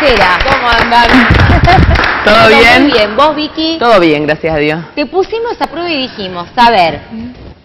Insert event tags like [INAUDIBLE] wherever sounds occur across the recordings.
tercera. ¿Cómo andan? [LAUGHS] ¿Todo bien? Muy bien. ¿Vos, Vicky? Todo bien, gracias a Dios. Te pusimos a prueba y dijimos, a ver,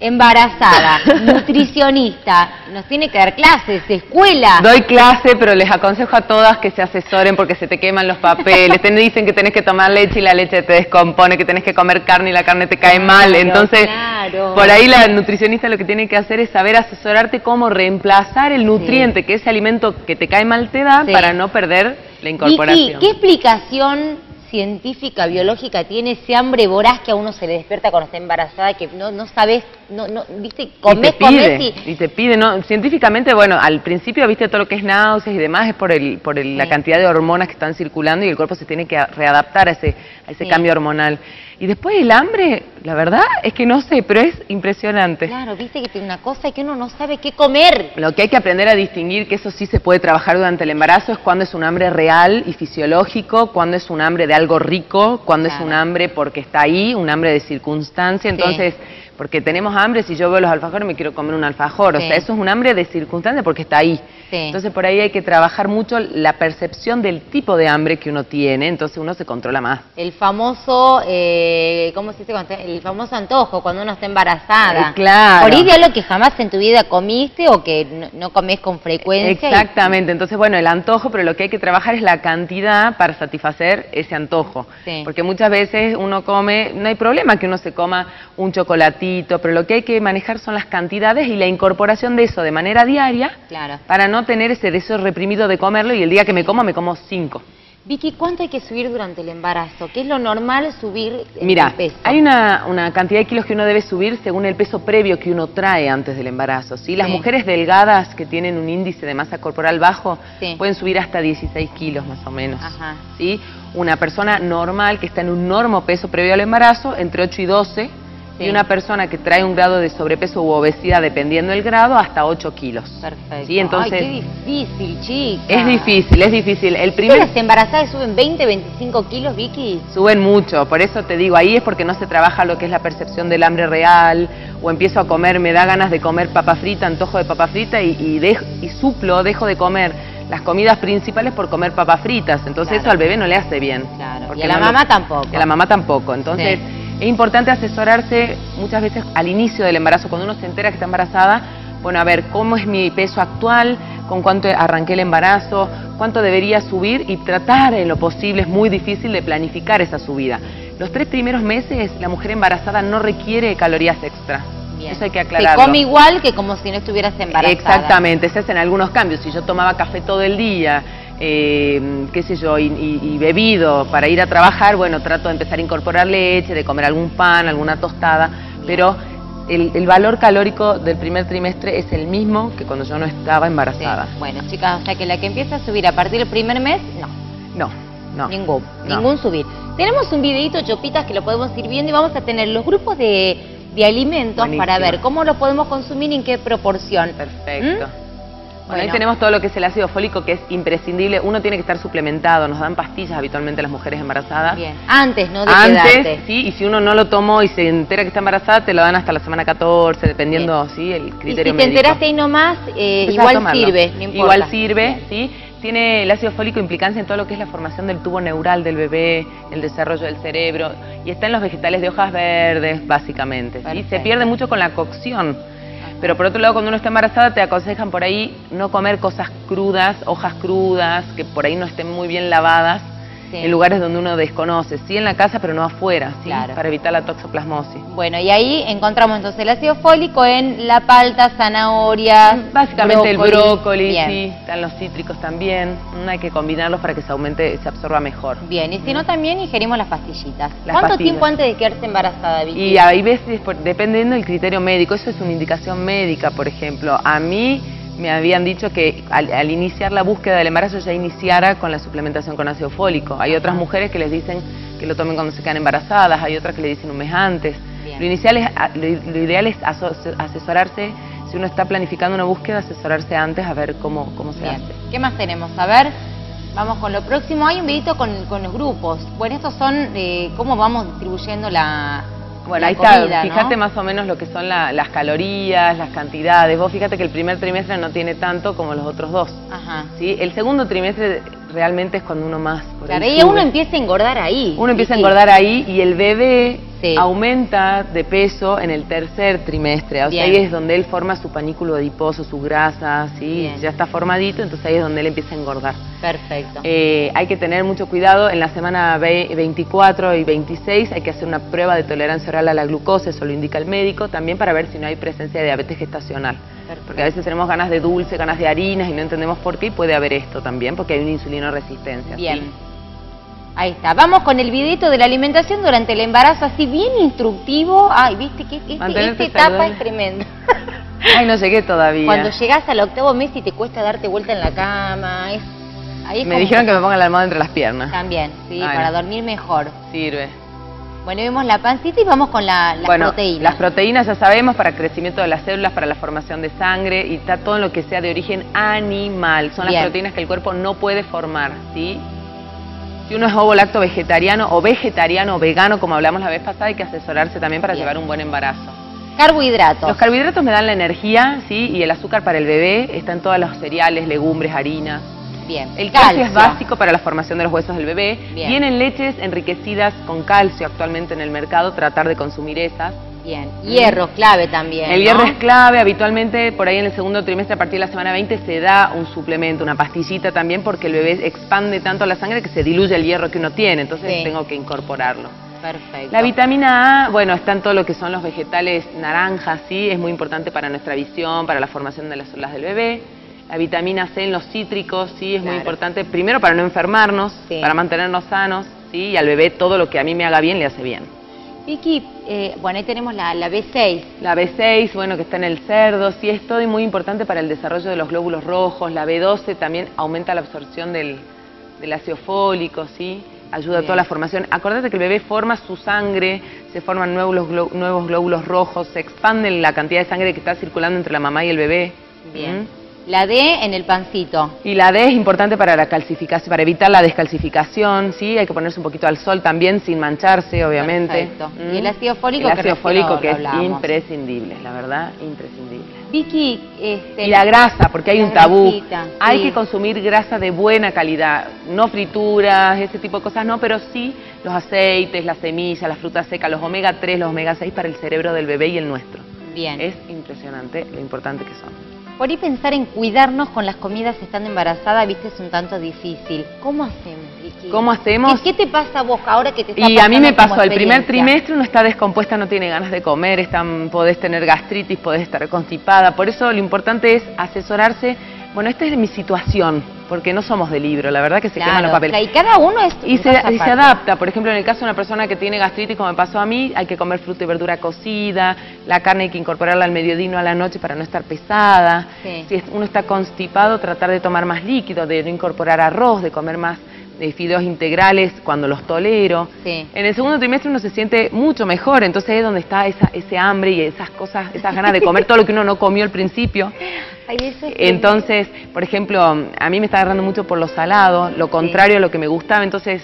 embarazada, [LAUGHS] nutricionista, nos tiene que dar clases, escuela. Doy clase, pero les aconsejo a todas que se asesoren porque se te queman los papeles. Te dicen que tenés que tomar leche y la leche te descompone, que tenés que comer carne y la carne te cae mal. Entonces, claro. por ahí la nutricionista lo que tiene que hacer es saber asesorarte cómo reemplazar el nutriente que ese alimento que te cae mal te da Sí. para no perder la incorporación. Vicky, ¿qué explicación científica, biológica tiene ese hambre voraz que a uno se le despierta cuando está embarazada, que no, no sabes, no, no, viste, y comés, te pide, comés y... y te pide, ¿no? Científicamente, bueno, al principio, viste, todo lo que es náuseas y demás es por el, por el- la cantidad de hormonas que están circulando y el cuerpo se tiene que readaptar a ese, a ese Sí. cambio hormonal. Y después el hambre, la verdad es que no sé, pero es impresionante. Claro, viste que tiene una cosa que uno no sabe qué comer. Lo que hay que aprender a distinguir, que eso sí se puede trabajar durante el embarazo, es cuando es un hambre real y fisiológico, cuando es un hambre de algo rico, cuando es un hambre porque está ahí, un hambre de circunstancia. Entonces, porque tenemos hambre, si yo veo los alfajores me quiero comer un alfajor. O sea, eso es un hambre de circunstancia porque está ahí. Sí. Entonces, por ahí hay que trabajar mucho la percepción del tipo de hambre que uno tiene, entonces uno se controla más. El famoso, eh, ¿cómo se dice? El famoso antojo cuando uno está embarazada. Eh, claro. Por ahí algo que jamás en tu vida comiste o que no, no comes con frecuencia. y- Exactamente, entonces bueno, el antojo, pero lo que hay que trabajar es la cantidad para satisfacer ese antojo. Sí. Porque muchas veces uno come, no hay problema que uno se coma un chocolatito, pero lo que hay que manejar son las cantidades y la incorporación de eso de manera diaria Claro. para no tener ese deseo reprimido de comerlo y el día que me como me como cinco. Vicky, ¿cuánto hay que subir durante el embarazo? ¿Qué es lo normal subir Mira, peso? hay una, una cantidad de kilos que uno debe subir según el peso previo que uno trae antes del embarazo. ¿sí? Las Sí. mujeres delgadas que tienen un índice de masa corporal bajo Sí. pueden subir hasta 16 kilos más o menos. Ajá. ¿sí? Una persona normal que está en un normo peso previo al embarazo, entre 8 y 12, Sí. y una persona que trae un grado de sobrepeso u obesidad, dependiendo del grado, hasta 8 kilos. Perfecto. Sí, entonces- Ay, qué difícil, chica. Es difícil, es difícil. El ¿Primer... las embarazadas suben 20, 25 kilos, Vicky? Suben mucho, por eso te digo, ahí es porque no se trabaja lo que es la percepción del hambre real, o empiezo a comer, me da ganas de comer papa frita, antojo de papa frita, y, y, dej- y suplo, dejo de comer las comidas principales por comer papas fritas, entonces Claro. eso al bebé no le hace bien. Claro, Porque y a la no lo- mamá tampoco. Y a la mamá tampoco, entonces Sí. Es importante asesorarse muchas veces al inicio del embarazo, cuando uno se entera que está embarazada, bueno, a ver, ¿cómo es mi peso actual? ¿Con cuánto arranqué el embarazo? ¿Cuánto debería subir? Y tratar en lo posible, es muy difícil de planificar esa subida. Los tres primeros meses la mujer embarazada no requiere calorías extra. Bien. Eso hay que Se aclararlo. come igual que como si no estuvieras embarazada. Exactamente, se hacen algunos cambios. Si yo tomaba café todo el día, eh, qué sé yo, y, y- y bebido para ir a trabajar, bueno, trato de empezar a incorporar leche, de comer algún pan, alguna tostada, pero el, el valor calórico del primer trimestre es el mismo que cuando yo no estaba Sí. embarazada. Bueno, chicas, o sea que la que empieza a subir a partir del primer mes, no. No, no. Ningún, No. ningún subir. Tenemos un videito, Chopitas, que lo podemos ir viendo y vamos a tener los grupos de, de alimentos Buenísimo. para ver cómo lo podemos consumir y en qué proporción. Perfecto. ¿Mm? Bueno, ahí tenemos todo lo que es el ácido fólico, que es imprescindible. Uno tiene que estar suplementado. Nos dan pastillas habitualmente las mujeres embarazadas. Bien. Antes, ¿no? De Antes, quedarte. sí, y si uno no lo tomó y se entera que está embarazada, te lo dan hasta la semana 14, dependiendo, sí, el Y criterio si te médico. enteraste ahí nomás, eh, igual sirve, no importa. Igual sirve, sí. Tiene el ácido fólico implicancia en todo lo que es la formación del tubo neural del bebé, el desarrollo del cerebro, y está en los vegetales de hojas verdes, básicamente. ¿sí? Se pierde mucho con la cocción. Pero por otro lado, cuando uno está embarazada, te aconsejan por ahí no comer cosas crudas, hojas crudas, que por ahí no estén muy bien lavadas, Sí. en lugares donde uno desconoce. Sí en la casa, pero no afuera, ¿sí? Claro. para evitar la toxoplasmosis. Bueno, y ahí encontramos entonces el ácido fólico en la palta, zanahoria, Básicamente el brócoli, Bien. sí, están los cítricos también. Mm, Hay que combinarlos para que se aumente, se absorba mejor. Bien, y si no también ingerimos las pastillitas. Las ¿Cuánto pastillas. tiempo antes de quedarse embarazada, Vicky? Y hay veces, dependiendo del criterio médico, eso es una indicación médica, por ejemplo. A mí me habían dicho que al, al iniciar la búsqueda del embarazo ya iniciara con la suplementación con ácido fólico. Hay otras mujeres que les dicen que lo tomen cuando se quedan embarazadas, hay otras que le dicen un mes antes. Bien. Lo, inicial es, lo, lo ideal es aso- asesorarse, si uno está planificando una búsqueda, asesorarse antes a ver cómo, cómo se Bien. hace. ¿Qué más tenemos? A ver, vamos con lo próximo. Hay un videito con, con los grupos. Bueno, estos son eh, cómo vamos distribuyendo la, Bueno, la ahí está, fíjate más o menos lo que son la- las calorías, las cantidades. Vos fíjate que el primer trimestre no tiene tanto como los otros dos. Ajá. ¿sí? El segundo trimestre realmente es cuando uno más... por Claro, y uno empieza a engordar ahí. Uno empieza a sí. engordar ahí y el bebé Sí. aumenta de peso en el tercer trimestre. O sea, ahí es donde él forma su panículo adiposo, sus grasas, ¿sí? Bien. ya está formadito, entonces ahí es donde él empieza a engordar. Perfecto. Eh, hay que tener mucho cuidado, en la semana ve- 24 y 26 hay que hacer una prueba de tolerancia oral a la glucosa, eso lo indica el médico, también para ver si no hay presencia de diabetes gestacional. Perfecto. Porque a veces tenemos ganas de dulce, ganas de harinas y no entendemos por qué y puede haber esto también, porque hay una insulinoresistencia. ¿sí? Bien. Ahí está. Vamos con el videito de la alimentación durante el embarazo, así bien instructivo. Ay, viste que este- esta etapa saludable. es tremenda. [LAUGHS] Ay, no llegué todavía. Cuando llegas al octavo mes y te cuesta darte vuelta en la cama, es, ahí es Me dijeron que me ponga la almohada entre las piernas. También, sí, para dormir mejor. Sirve. Bueno, vemos la pancita y vamos con la, las bueno, proteínas. las proteínas ya sabemos para el crecimiento de las células, para la formación de sangre y está todo lo que sea de origen animal. Son Bien. las proteínas que el cuerpo no puede formar, ¿sí? Si uno es ovo lacto vegetariano o vegetariano o vegano, como hablamos la vez pasada, hay que asesorarse también para Bien. llevar un buen embarazo. Carbohidratos. Los carbohidratos me dan la energía, ¿sí? Y el azúcar para el bebé está en todos los cereales, legumbres, harinas. Bien. El calcio, es básico para la formación de los huesos del bebé. Bien. Vienen leches enriquecidas con calcio actualmente en el mercado, tratar de consumir esas. Bien. Hierro, clave también. El ¿no? hierro es clave, habitualmente por ahí en el segundo trimestre, a partir de la semana 20, se da un suplemento, una pastillita también, porque el bebé expande tanto la sangre que se diluye el hierro que uno tiene, entonces Sí. tengo que incorporarlo. Perfecto. La vitamina A, bueno, está en todo lo que son los vegetales naranjas, sí, es muy importante para nuestra visión, para la formación de las células del bebé. La vitamina C en los cítricos, sí, es muy importante, primero para no enfermarnos, Sí. para mantenernos sanos, sí, y al bebé todo lo que a mí me haga bien le hace bien. Vicky, eh, bueno, ahí tenemos la, la B6. La B6, bueno, que está en el cerdo, sí, es todo y muy importante para el desarrollo de los glóbulos rojos. La B12 también aumenta la absorción del, del ácido fólico, sí, ayuda a toda la formación. Acordate que el bebé forma su sangre, se forman nuevos, nuevos glóbulos rojos, se expande la cantidad de sangre que está circulando entre la mamá y el bebé. Bien. ¿Mm? La D en el pancito. Y la D es importante para la calcificación, para evitar la descalcificación, ¿sí? Hay que ponerse un poquito al sol también sin mancharse, obviamente. Perfecto. ¿Mm? Y el ácido fólico El que ácido recién fólico que es imprescindible, la verdad, imprescindible. Vicky, este, Y la grasa, porque hay un tabú. grasita, Hay sí. que consumir grasa de buena calidad, no frituras, ese tipo de cosas no, pero sí los aceites, las semillas, las frutas secas, los omega 3, los omega 6 para el cerebro del bebé y el nuestro. Bien. Es impresionante lo importante que son. Por ahí pensar en cuidarnos con las comidas estando embarazada, viste, es un tanto difícil. ¿Cómo hacemos, Vicky? ¿Cómo hacemos? ¿Qué, qué te pasa a vos ahora que te está Y a mí me pasó, el primer trimestre uno está descompuesta, no tiene ganas de comer, están, podés tener gastritis, podés estar constipada. Por eso lo importante es asesorarse. Bueno, esta es mi situación, porque no somos de libro, la verdad que se queman los papeles. y cada uno es Y se, y se adapta, por ejemplo, en el caso de una persona que tiene gastritis, como me pasó a mí, hay que comer fruta y verdura cocida, la carne hay que incorporarla al mediodía y no a la noche para no estar pesada. Sí. Si uno está constipado, tratar de tomar más líquido, de no incorporar arroz, de comer más de fideos integrales cuando los tolero. Sí. En el segundo trimestre uno se siente mucho mejor, entonces es donde está esa, ese hambre y esas cosas, esas ganas de comer [LAUGHS] todo lo que uno no comió al principio. Entonces, por ejemplo, a mí me está agarrando mucho por lo salado, lo contrario a lo que me gustaba, entonces,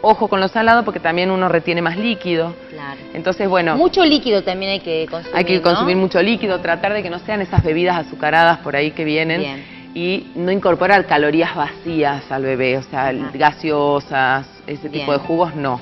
ojo con lo salado porque también uno retiene más líquido. Claro. Entonces, bueno, Mucho líquido también hay que consumir, hay que ¿no? consumir mucho líquido, tratar de que no sean esas bebidas azucaradas por ahí que vienen. Bien. Y no incorporar calorías vacías al bebé, o sea, Ajá. gaseosas, ese Bien. tipo de jugos, no.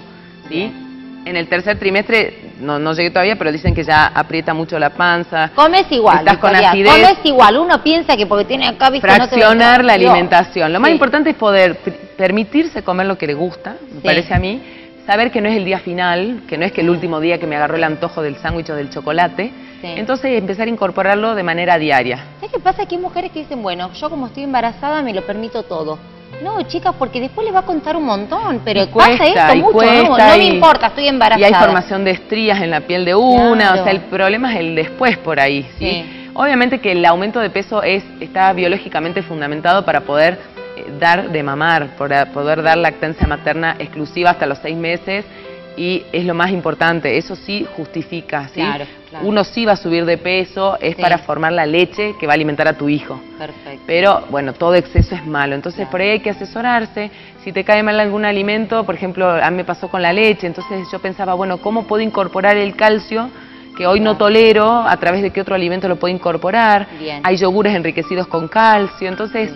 ¿sí? Bien. En el tercer trimestre, no, no llegué todavía, pero dicen que ya aprieta mucho la panza. Comes igual, Estás con acidez. comes igual. Uno piensa que porque tiene acá, viste, no te fraccionar la alimentación. Lo más importante es poder permitirse comer lo que le gusta, me Sí. parece a mí, saber que no es el día final, que no es que el último día que me agarró el antojo del sándwich o del chocolate, Sí. entonces empezar a incorporarlo de manera diaria. ¿Sabes qué pasa? Que hay mujeres que dicen, bueno, yo como estoy embarazada me lo permito todo. No, chicas, porque después les va a contar un montón, pero Y pasa esto y mucho, ¿no? cuesta, No me y- importa, estoy embarazada. Y hay formación de estrías en la piel de una, Claro. o sea, el problema es el después por ahí, ¿sí? Sí. Obviamente que el aumento de peso es está biológicamente fundamentado para poder eh, dar de mamar, para poder dar lactancia materna exclusiva hasta los seis meses y es lo más importante, eso sí justifica, ¿sí? Claro, claro. Uno sí va a subir de peso, es Sí. para formar la leche que va a alimentar a tu hijo. Perfecto. Pero bueno, todo exceso es malo, entonces Claro. por ahí hay que asesorarse. Si te cae mal algún alimento, por ejemplo, a mí me pasó con la leche, entonces yo pensaba, bueno, ¿cómo puedo incorporar el calcio que hoy no tolero? ¿A través de qué otro alimento lo puedo incorporar? Bien. Hay yogures enriquecidos con calcio, entonces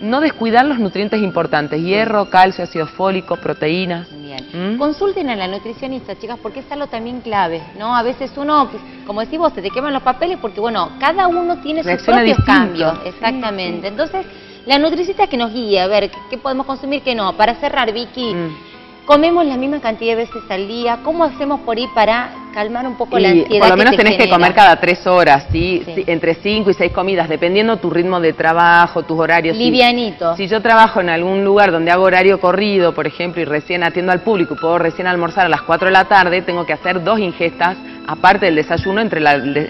no descuidar los nutrientes importantes, hierro, calcio, ácido fólico, proteínas. ¿Mm? Consulten a la nutricionista, chicas, porque es algo también clave, ¿no? A veces uno, como decís vos, se te queman los papeles porque, bueno, cada uno tiene sus propios cambios. Exactamente. Entonces, la nutricionista que nos guíe, a ver, ¿qué podemos consumir, qué no? Para cerrar, Vicky... Mm comemos la misma cantidad de veces al día, ¿cómo hacemos por ir para calmar un poco la ansiedad? Por lo menos tenés que comer cada tres horas, ¿sí? entre cinco y seis comidas, dependiendo tu ritmo de trabajo, tus horarios. Livianito. Si, yo trabajo en algún lugar donde hago horario corrido, por ejemplo, y recién atiendo al público y puedo recién almorzar a las 4 de la tarde, tengo que hacer dos ingestas aparte del desayuno entre,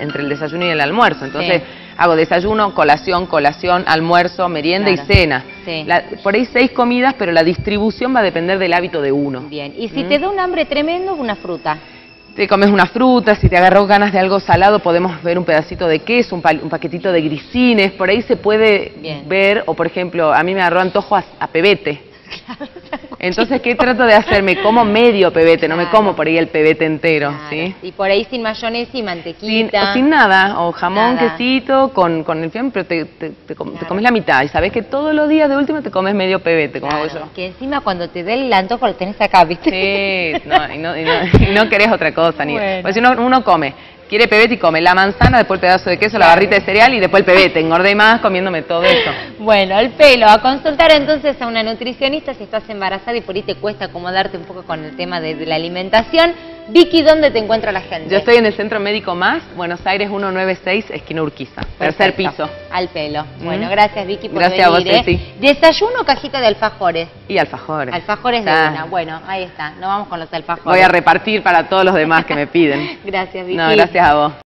entre el desayuno y el almuerzo. Entonces hago desayuno, colación, colación, almuerzo, merienda y cena. por ahí seis comidas, pero la distribución va a depender del hábito de uno. Bien, y si ¿Mm? te da un hambre tremendo, una fruta. Te comes una fruta, si te agarró ganas de algo salado, podemos ver un pedacito de queso, un, paquetito de grisines, por ahí se puede ver, o por ejemplo, a mí me agarró antojo a, a pebete. Entonces, ¿qué trato de hacer? Me como medio pebete, no me como por ahí el pebete entero, ¿sí? Y por ahí sin mayonesa y mantequita. Sin, nada, o jamón, quesito, con, con el fiambre, pero te, te, comes la mitad. Y sabes que todos los días de último te comes medio pebete, como hago yo. Que encima cuando te dé el antojo lo tenés acá, ¿viste? Sí, no, y, no, y no, querés otra cosa. Ni, Pues si uno, uno come quiere pebete y come la manzana, después el pedazo de queso, la barrita de cereal y después el pebete. Engordé más comiéndome todo eso. [LAUGHS] Bueno, el pelo. A consultar entonces a una nutricionista si estás embarazada y por ahí te cuesta acomodarte un poco con el tema de, la alimentación. Vicky, ¿dónde te encuentra la gente? Yo estoy en el Centro Médico Más, Buenos Aires 196, esquina Urquiza, tercer piso. Al pelo. Bueno, gracias Vicky por gracias venir. Gracias a vos, ¿eh? ¿Desayuno o cajita de alfajores? Y alfajores. Alfajores de una. Bueno, ahí está. Nos vamos con los alfajores. Voy a repartir para todos los demás que me piden. [LAUGHS] gracias Vicky. No, gracias a vos.